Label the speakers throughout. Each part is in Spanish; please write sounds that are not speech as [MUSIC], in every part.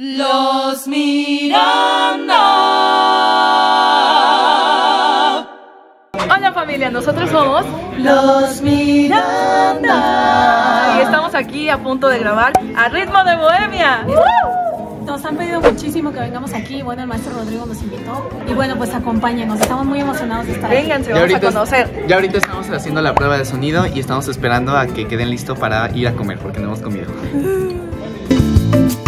Speaker 1: Los Miranda.
Speaker 2: Hola familia, nosotros somos
Speaker 1: Los Miranda.
Speaker 2: y estamos aquí a punto de grabar a ritmo de Bohemia.
Speaker 3: Nos han pedido muchísimo que vengamos aquí. Bueno, el maestro Rodrigo nos invitó. Y bueno, pues acompáñenos. Estamos muy emocionados de estar aquí.
Speaker 2: Vénganse, vamos a conocer.
Speaker 4: ya ahorita estamos haciendo la prueba de sonido y estamos esperando a que queden listos para ir a comer porque no hemos comido. [LAUGHS]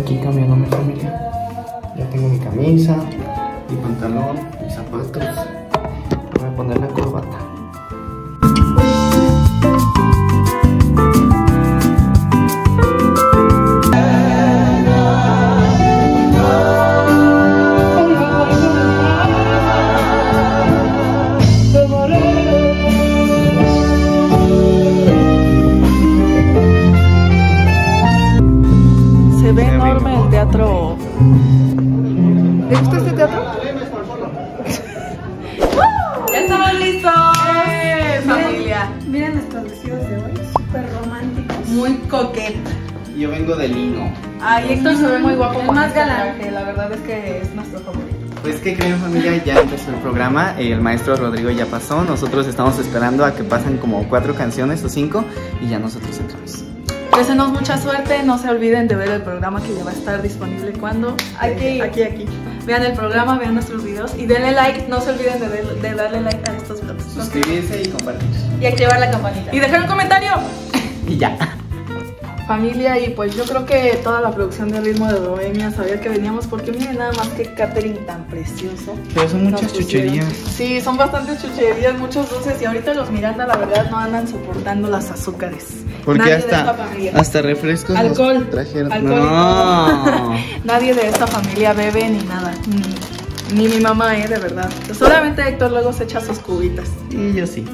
Speaker 4: aquí cambiando mi familia. Ya tengo mi camisa, mi pantalón, mis zapatos. Voy a poner la corbata.
Speaker 2: ¿Te gusta este teatro? [LAUGHS] ¡Ya estamos listos! ¡Eh, familia!
Speaker 3: Miren nuestros vestidos de hoy. Súper románticos.
Speaker 2: Muy coqueta.
Speaker 4: Yo vengo de lino.
Speaker 2: Ay, Héctor se ve muy guapo con
Speaker 3: más galán.
Speaker 2: traje, La verdad es que es nuestro favorito.
Speaker 4: Pues que creen familia, ya empezó el programa, el maestro Rodrigo ya pasó, nosotros estamos esperando a que pasen como cuatro canciones o cinco y ya nosotros entramos.
Speaker 2: Desenos mucha suerte, no se olviden de ver el programa que ya va a estar disponible cuando. Aquí, aquí, aquí. Vean el programa, vean nuestros videos y denle like, no se olviden de, de darle like a estos vlogs.
Speaker 4: Suscribirse y compartir.
Speaker 2: Y activar la campanita. Y dejar un comentario.
Speaker 4: Y ya.
Speaker 2: Familia, y pues yo creo que toda la producción de Ritmo de Bohemia sabía que veníamos porque miren nada más que catering tan precioso.
Speaker 4: Pero son muchas
Speaker 2: Nos pusieron.
Speaker 4: chucherías.
Speaker 2: Sí, son bastantes chucherías, muchos dulces y ahorita los Miranda la verdad no andan soportando las azúcares.
Speaker 4: Porque
Speaker 2: Nadie de
Speaker 4: hasta,
Speaker 2: esta familia.
Speaker 4: hasta refrescos nos
Speaker 2: Alcohol.
Speaker 4: trajeron.
Speaker 2: Alcohol
Speaker 4: no. [LAUGHS]
Speaker 2: Nadie de esta familia bebe ni nada. Ni, ni mi mamá, eh, de verdad. Solamente Héctor luego se echa sus cubitas.
Speaker 4: Y yo sí.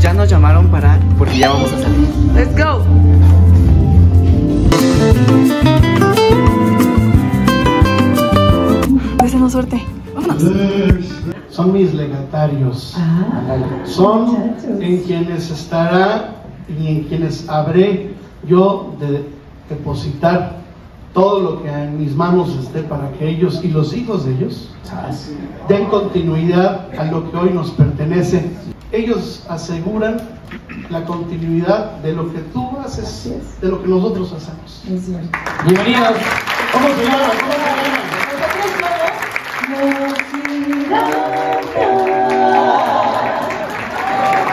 Speaker 4: Ya nos llamaron para porque ya vamos a salir.
Speaker 2: Let's go. Desenos suerte. Vámonos.
Speaker 5: Son mis legatarios. Son en quienes estará y en quienes habré yo de depositar todo lo que en mis manos esté para que ellos y los hijos de ellos den continuidad a lo que hoy nos pertenece. Ellos aseguran la continuidad de lo que tú haces, de lo que nosotros hacemos. Bienvenidos. ¿Cómo se llama?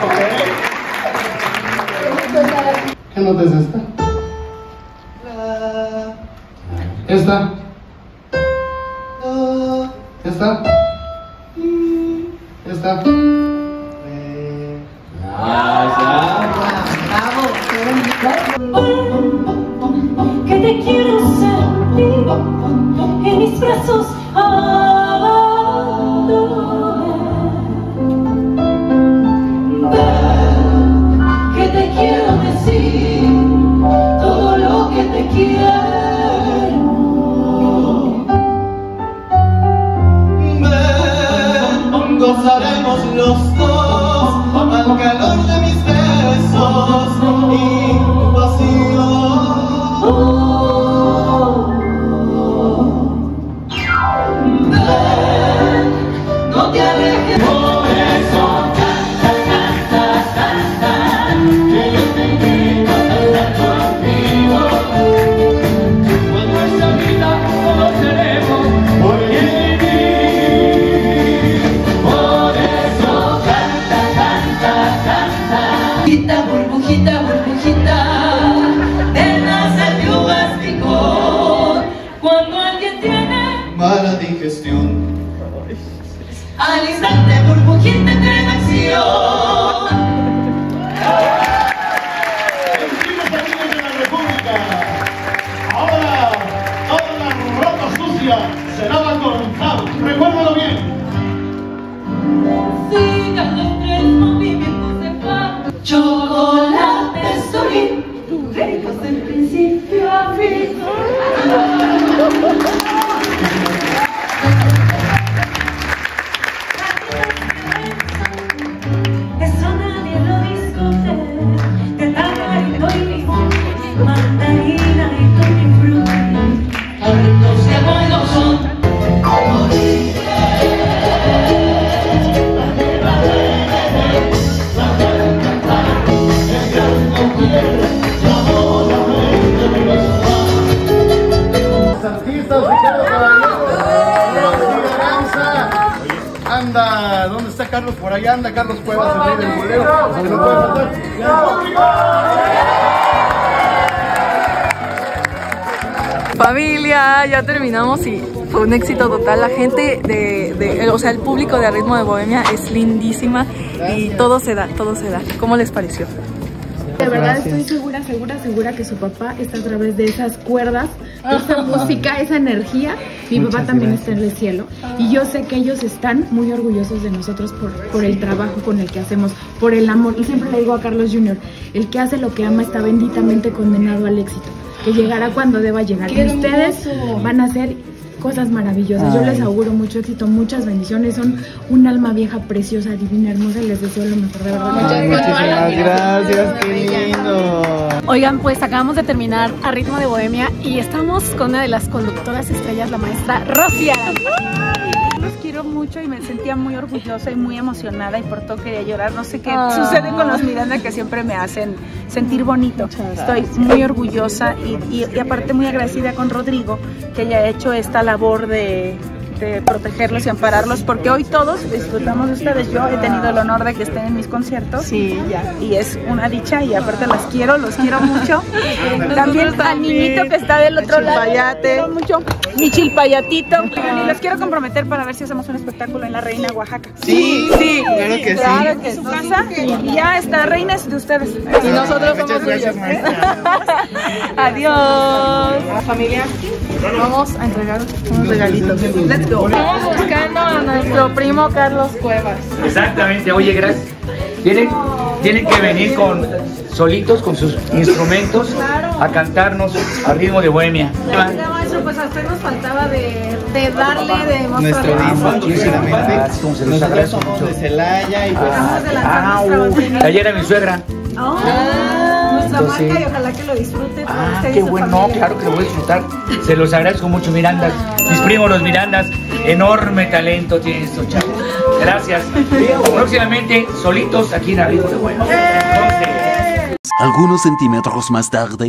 Speaker 5: ¿Cómo se llama? ¿Qué nota es esta? ¿Esta? ¿Esta? ¿Esta?
Speaker 1: Que te quiero en mis brazos.
Speaker 6: Al
Speaker 1: instante burbujita en acción.
Speaker 5: Seguimos amigos de la República. Ahora, toda la ropa sucia se lava con jabón. Recuérdalo bien.
Speaker 1: Sigan los tres movimientos de.
Speaker 5: Por allá anda Carlos Cuevas, el rey del bolero. Que no puede faltar.
Speaker 2: Familia, ya terminamos y fue un éxito total. La gente de, de- o sea, el público de Ritmo de Bohemia es lindísima y todo se da, todo se da. ¿Cómo les pareció?
Speaker 7: De verdad estoy segura, segura, segura que su papá está a través de esas cuerdas, de esa música, esa energía. Mi papá también está en el cielo. Y yo sé que ellos están muy orgullosos de nosotros por, por el trabajo con el que hacemos, por el amor. Y siempre le digo a Carlos Jr., el que hace lo que ama está benditamente condenado al éxito, que llegará cuando deba llegar. Y ustedes van a hacer cosas maravillosas. Yo les auguro mucho éxito, muchas bendiciones. Son un alma vieja, preciosa, divina, hermosa y les deseo lo mejor de verdad.
Speaker 4: Muchísimas gracias, qué lindo.
Speaker 3: Oigan, pues acabamos de terminar a ritmo de Bohemia y estamos con una de las conductoras estrellas, la maestra Rosy
Speaker 8: Mucho y me sentía muy orgullosa y muy emocionada y por todo quería llorar. No sé qué
Speaker 3: Ah.
Speaker 8: sucede con los Miranda que siempre me hacen sentir bonito. Estoy muy orgullosa y, y- y aparte muy agradecida con Rodrigo que haya hecho esta labor de, protegerlos y ampararlos porque hoy todos disfrutamos de ustedes. Yo he tenido el honor de que estén en mis conciertos. Sí, ya. Y es una dicha y aparte las quiero, los quiero mucho. [LAUGHS] también al niñito que está del otro lado. quiero mucho. Mi chilpayatito. Y los quiero comprometer para ver si hacemos un espectáculo en la Reina Oaxaca.
Speaker 4: Sí, sí, claro que sí.
Speaker 8: Claro que su casa y ya está, reina es de ustedes. Y nosotros somos suyos. [LAUGHS] Adiós.
Speaker 2: Familia, vamos a entregar unos regalitos. Estamos buscando a nuestro primo Carlos Cuevas.
Speaker 9: Exactamente, oye, gracias. Tienen, tienen que venir con solitos, con sus instrumentos, a cantarnos al ritmo de bohemia.
Speaker 2: Maestro, pues a usted nos faltaba de, de darle, de
Speaker 4: Nuestro disco,
Speaker 9: como se los agradezco
Speaker 4: somos
Speaker 9: mucho.
Speaker 4: de Celaya y pues
Speaker 9: Ah,
Speaker 2: nuestra
Speaker 9: uh, ayer era mi suegra.
Speaker 2: Ah, nuestra
Speaker 9: Entonces,
Speaker 2: marca y ojalá que lo disfrute.
Speaker 9: Ah, qué bueno,
Speaker 2: familia.
Speaker 9: claro que lo voy a disfrutar. Se los agradezco mucho, Mirandas. Mis primos los Mirandas, enorme talento tienen estos chavos. Gracias. Próximamente, solitos aquí en ritmo de bohemia. Entonces,
Speaker 10: Algunos centímetros más tarde.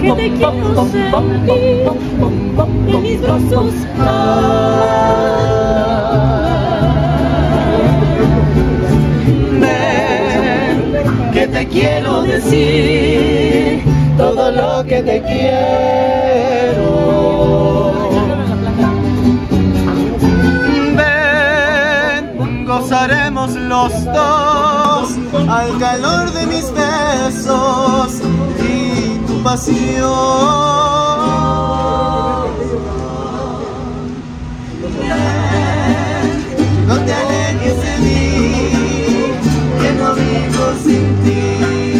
Speaker 6: Que
Speaker 1: te quiero sentir en mis brazos.
Speaker 6: Ven, que te quiero decir todo lo que te quiero. Al calor de mis besos y tu pasión. No te alejes de mí, que no vivo sin ti.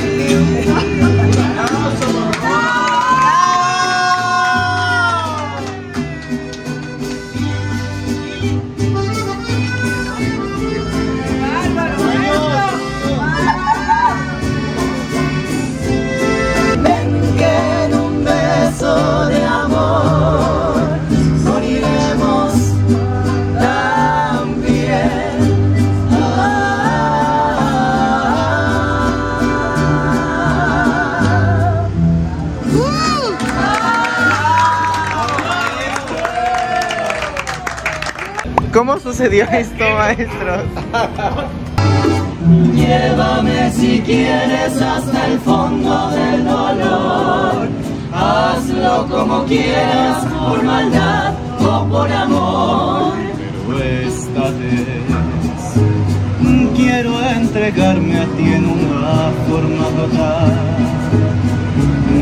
Speaker 11: ¿Cómo sucedió esto, maestro?
Speaker 4: Llévame si quieres hasta el fondo del dolor. Hazlo como quieras, por maldad o por amor.
Speaker 12: Pero esta vez quiero entregarme a ti en una forma total.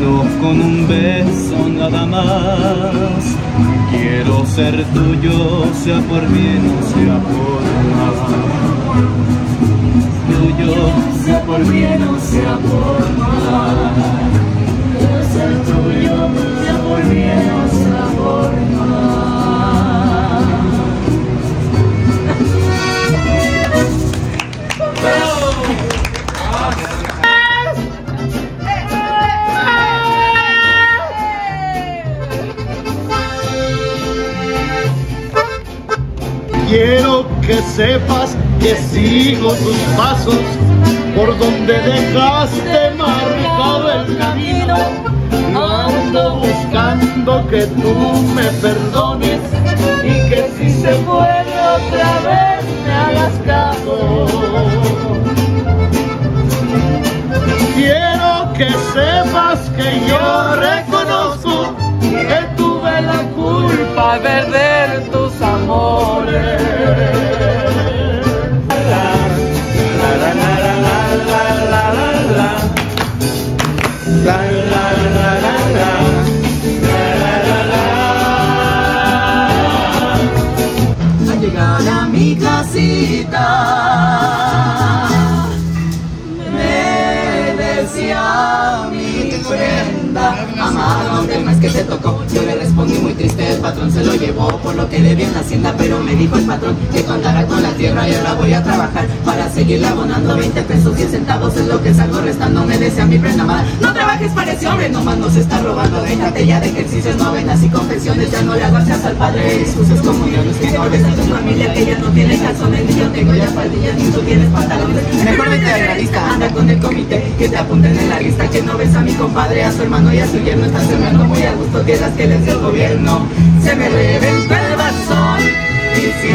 Speaker 12: No con un beso nada más. Quiero ser tuyo, sea por bien o sea por mal. Tuyo, sea por bien o sea por mal.
Speaker 6: Sepas que sigo tus pasos por donde dejaste marcado el camino. No ando buscando que tú me perdones que
Speaker 4: te tocó. Yo le respondí muy triste el patrón se lo llevó por lo que debía en la hacienda pero me dijo el patrón que contara con la tierra y ahora voy a trabajar para seguirle abonando 20 pesos 10 centavos es lo que salgo restando me decía mi prenda amada no trabajes para ese hombre nomás nos está robando déjate ya de ejercicios novenas y confesiones ya no le hagas al padre excusas comuniones que no ves a tu familia que ya no tiene calzones ni yo tengo ya faldillas ni tú tienes pantalones. Mejor vete a la lista anda con el comité que te apunten en la lista que no ves a mi compadre a su hermano y a su yerno estás sembrando muy gusto que las que le hace el gobierno se me reventó el basón. Y si